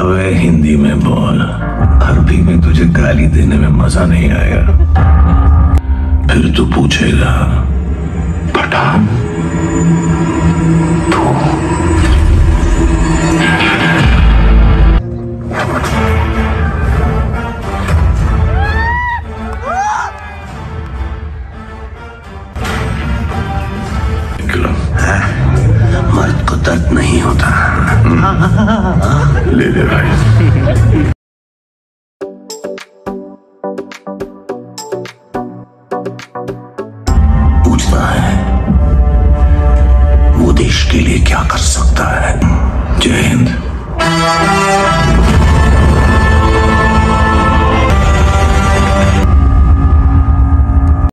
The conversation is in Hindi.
अबे, हिंदी में बोल। अरबी में तुझे गाली देने में मज़ा नहीं आया। फिर तू पूछेगा, पठान, तू? मर्द को दर्द नहीं होता। ले ले भाई। पूछता है। वो देश के लिए क्या कर सकता है? जय हिंद।